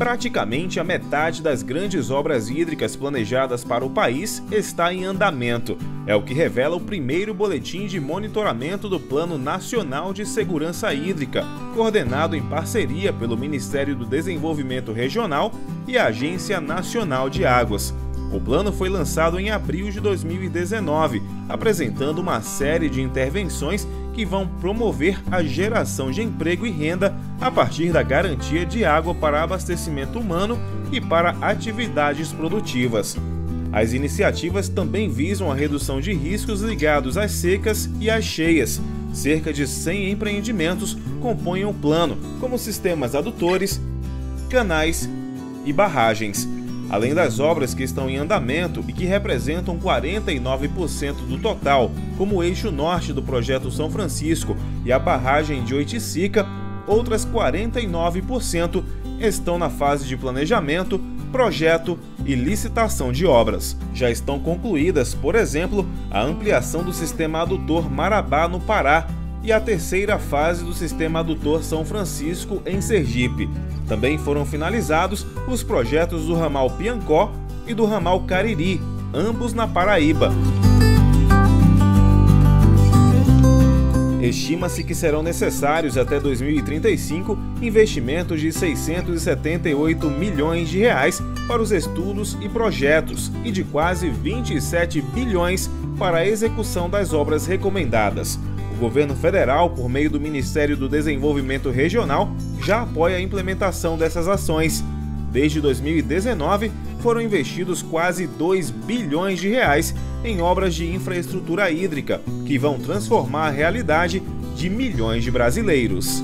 Praticamente a metade das grandes obras hídricas planejadas para o país está em andamento. É o que revela o primeiro boletim de monitoramento do Plano Nacional de Segurança Hídrica, coordenado em parceria pelo Ministério do Desenvolvimento Regional e a Agência Nacional de Águas. O plano foi lançado em abril de 2019, apresentando uma série de intervenções que vão promover a geração de emprego e renda a partir da garantia de água para abastecimento humano e para atividades produtivas. As iniciativas também visam a redução de riscos ligados às secas e às cheias. Cerca de 100 empreendimentos compõem o plano, como sistemas adutores, canais e barragens além das obras que estão em andamento e que representam 49% do total, como o eixo norte do projeto São Francisco e a barragem de Oiticica, outras 49% estão na fase de planejamento, projeto e licitação de obras. Já estão concluídas, por exemplo, a ampliação do sistema adutor Marabá no Pará e a terceira fase do sistema adutor São Francisco em Sergipe. Também foram finalizados os projetos do ramal Piancó e do ramal Cariri, ambos na Paraíba. Estima-se que serão necessários até 2035 investimentos de 678 milhões de reais para os estudos e projetos e de quase 27 bilhões para a execução das obras recomendadas governo federal, por meio do Ministério do Desenvolvimento Regional, já apoia a implementação dessas ações. Desde 2019, foram investidos quase 2 bilhões de reais em obras de infraestrutura hídrica, que vão transformar a realidade de milhões de brasileiros.